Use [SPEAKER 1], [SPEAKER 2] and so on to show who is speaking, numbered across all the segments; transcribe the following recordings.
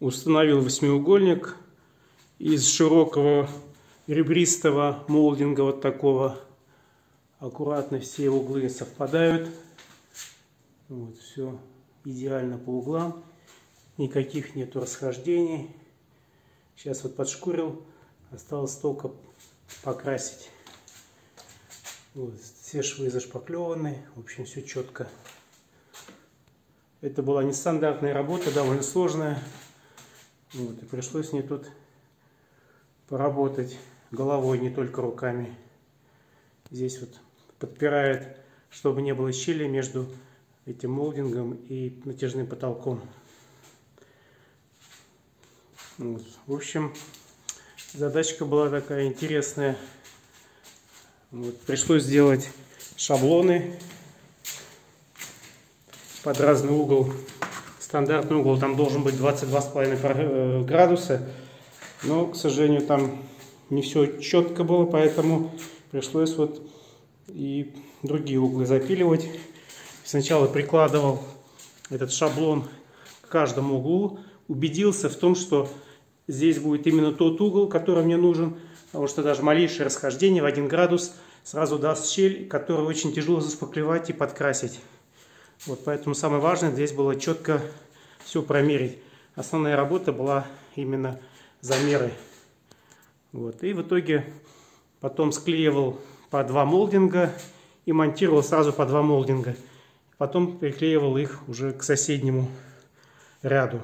[SPEAKER 1] Установил восьмиугольник из широкого ребристого молдинга вот такого. Аккуратно все углы совпадают. Вот, все идеально по углам. Никаких нету расхождений. Сейчас вот подшкурил. Осталось только покрасить. Вот, все швы зашпаклеваны. В общем, все четко. Это была нестандартная работа, довольно сложная. Вот, и пришлось мне тут поработать головой, не только руками. Здесь вот подпирает, чтобы не было щели между этим молдингом и натяжным потолком. Вот. В общем, задачка была такая интересная. Вот. Пришлось сделать шаблоны под разный угол. Стандартный угол там должен быть 22,5 э, градуса. Но, к сожалению, там не все четко было, поэтому пришлось вот и другие углы запиливать. Сначала прикладывал этот шаблон к каждому углу, убедился в том, что здесь будет именно тот угол, который мне нужен, потому что даже малейшее расхождение в 1 градус сразу даст щель, которую очень тяжело заспаклевать и подкрасить. Вот поэтому самое важное здесь было четко все промерить. Основная работа была именно замеры. Вот. И в итоге потом склеивал по два молдинга и монтировал сразу по два молдинга. Потом приклеивал их уже к соседнему ряду.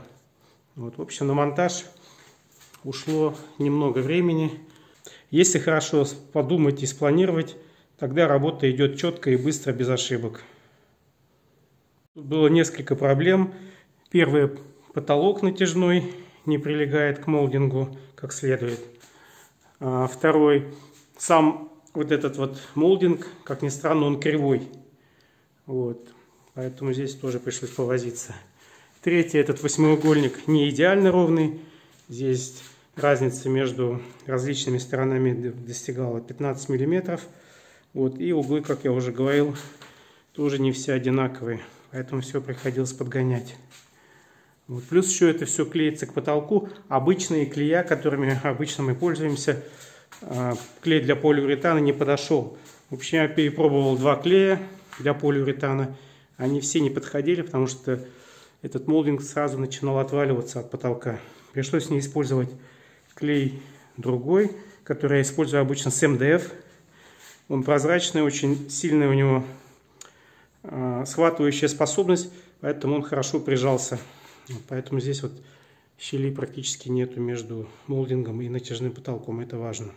[SPEAKER 1] Вот. В общем, на монтаж ушло немного времени. Если хорошо подумать и спланировать, тогда работа идет четко и быстро, без ошибок. Было несколько проблем. Первый потолок натяжной не прилегает к молдингу как следует. А второй, сам вот этот вот молдинг, как ни странно, он кривой. Вот. Поэтому здесь тоже пришлось повозиться. Третий, этот восьмиугольник не идеально ровный. Здесь разница между различными сторонами достигала 15 миллиметров. Вот. И углы, как я уже говорил, тоже не все одинаковые поэтому все приходилось подгонять. Вот. Плюс еще это все клеится к потолку. Обычные клея, которыми обычно мы пользуемся, а, клей для полиуретана не подошел. В общем, я перепробовал два клея для полиуретана. Они все не подходили, потому что этот молдинг сразу начинал отваливаться от потолка. Пришлось не использовать клей другой, который я использую обычно с МДФ. Он прозрачный, очень сильный у него Э, схватывающая способность, поэтому он хорошо прижался. Поэтому здесь вот щелей практически нету между молдингом и натяжным потолком, это важно.